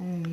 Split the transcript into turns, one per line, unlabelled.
Mm.